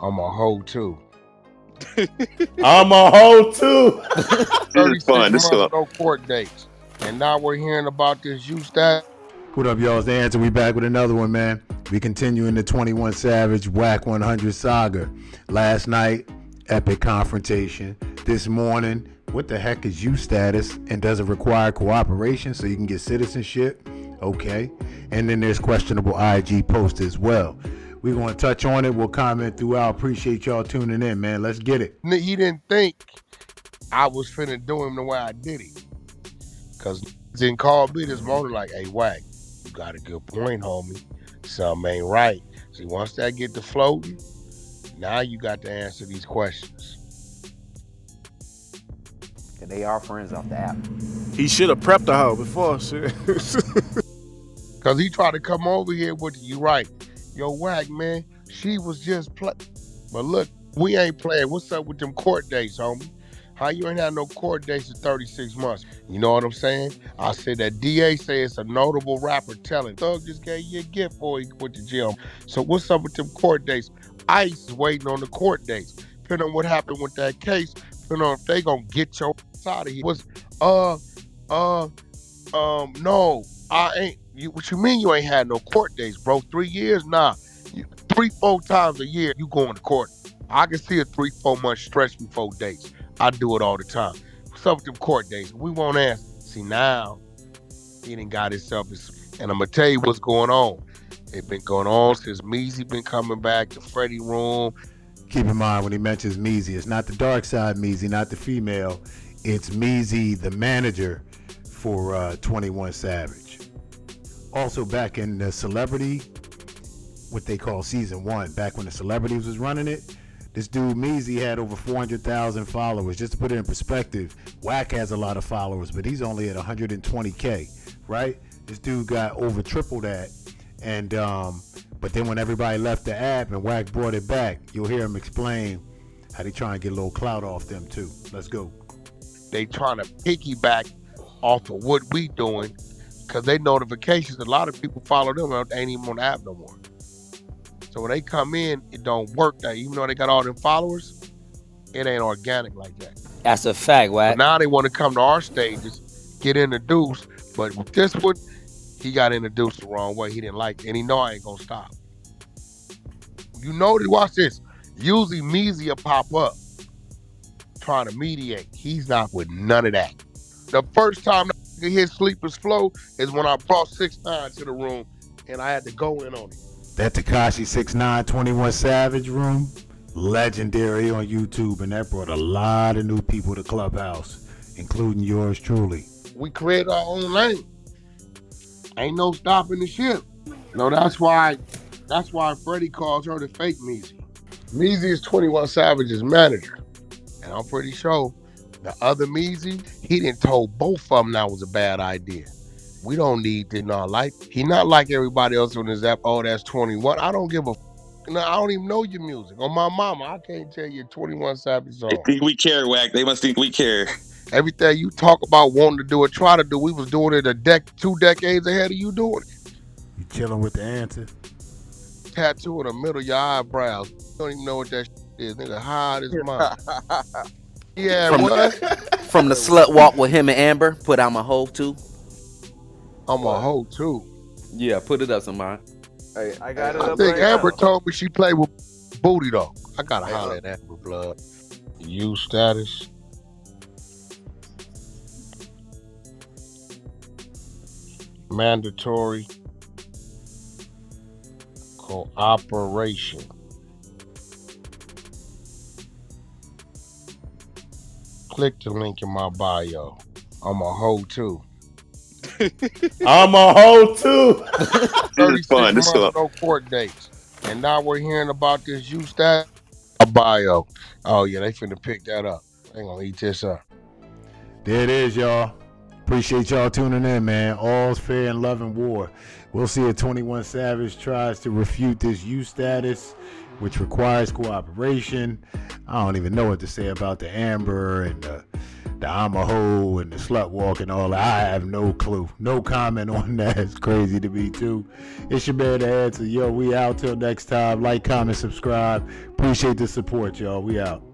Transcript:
I'm a hoe too. I'm a hoe too. This is fun. This is months, no court dates, and now we're hearing about this U stat. What up, y'all? It's the answer. We back with another one, man. We continuing the 21 Savage Wack 100 saga. Last night, epic confrontation. This morning, what the heck is U status and does it require cooperation so you can get citizenship? Okay. And then there's questionable IG post as well. We're going to touch on it. We'll comment throughout. Appreciate y'all tuning in, man. Let's get it. He didn't think I was finna do him the way I did it, cause didn't call me this morning like, "Hey, Wack, you got a good point, homie. Something ain't right." See, once that get to floating, now you got to answer these questions. And they are friends off the app. He should have prepped the hoe before. Shit. Cause he tried to come over here with you right. Yo, Wack man, she was just play. But look, we ain't playing. What's up with them court dates, homie? How you ain't had no court dates in 36 months? You know what I'm saying? I said that DA say it's a notable rapper telling. Thug just gave you a gift before he went to jail. So what's up with them court dates? ICE is waiting on the court dates. Depending on what happened with that case, depending on if they gonna get your ass out of here. Was uh uh um no, I ain't you what you mean you ain't had no court dates, bro? Three years? Nah. You, three, four times a year you going to court. I can see a three, four month stretch before dates. I do it all the time. What's up with them court dates? We won't ask. See now, he didn't got himself and I'm gonna tell you what's going on. It been going on since Meezy been coming back to Freddie Room. Keep in mind when he mentions Meezy, it's not the dark side Meezy, not the female. It's Meezy, the manager for uh, 21 Savage. Also, back in the celebrity, what they call season one, back when the celebrities was running it, this dude Meezy had over 400,000 followers. Just to put it in perspective, Wack has a lot of followers, but he's only at 120k, right? This dude got over triple that, and um, but then when everybody left the app and Wack brought it back, you'll hear him explain how they trying to get a little clout off them too. Let's go. They trying to piggyback off of what we doing because they notifications. A lot of people follow them. and They ain't even on the app no more. So when they come in, it don't work. That even though they got all them followers, it ain't organic like that. That's a fact, Wack. now they want to come to our stages, get introduced. But with this one, he got introduced the wrong way. He didn't like it, and he know I ain't gonna stop. You know that. Watch this. Usually, will pop up trying to mediate. He's not with none of that. The first time hit Sleepers Flow is when I brought Six Nine to the room, and I had to go in on it. That Tekashi Six 6921 Savage room, legendary on YouTube, and that brought a lot of new people to Clubhouse, including yours truly. we create our own lane. Ain't no stopping the ship. No, that's why that's why Freddie calls her the fake Meezy. Meezy is 21 Savage's manager. And I'm pretty sure the other Meezy, he didn't told both of them that was a bad idea. We don't need to not like he not like everybody else on his app. Oh, that's 21. I don't give a f- no, I don't even know your music. On my mama, I can't tell you 21 Savage song. They think we care, Wack. They must think we care. Everything you talk about wanting to do or try to do, we was doing it a dec two decades ahead of you doing it. You chilling with the answer? Tattoo in the middle of your eyebrows. You don't even know what that shit is. Nigga, hide his mind. Yeah, From- what? From the slut walk with him and Amber, put out my hoe too. I'm a hoe too. Yeah, put it up, somebody. Hey, I got it I up think right Amber now. told me she played with booty though. I gotta Hey, holler at Amber Blood. U status. Mandatory cooperation. Click the link in my bio. I'm a hoe too. I'm a hoe too. This is fun. This is months, fun. no court dates. And now we're hearing about this U stat a bio. Oh yeah, they finna pick that up. They gonna eat this up. There it is, y'all. Appreciate y'all tuning in, man. All's fair in love and war. We'll see if 21 Savage tries to refute this U status, which requires cooperation. I don't even know what to say about the Amber and the the I'm a hoe and the slut walk and all that. I have no clue. No comment on that. It's crazy to me too. It's your man the answer. Yo, we out till next time. Like, comment, subscribe. Appreciate the support, y'all. We out.